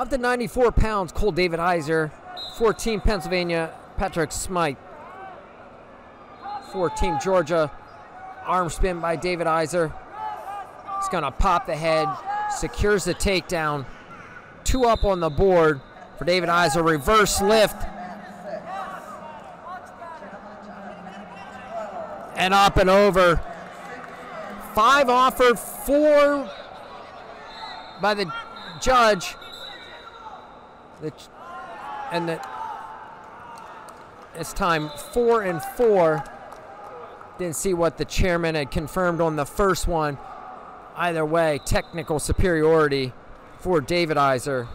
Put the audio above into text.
Up to 94 pounds, Kole Davidheiser. 14 Pennsylvania, Patrick Smyth. 14 Georgia, arm spin by Davidheiser. He's gonna pop the head, secures the takedown. Two up on the board for Davidheiser. Reverse lift. And up and over. Five offered, four by the judge. And that it's time four and four. Didn't see what the chairman had confirmed on the first one. Either way, technical superiority for Davidheiser.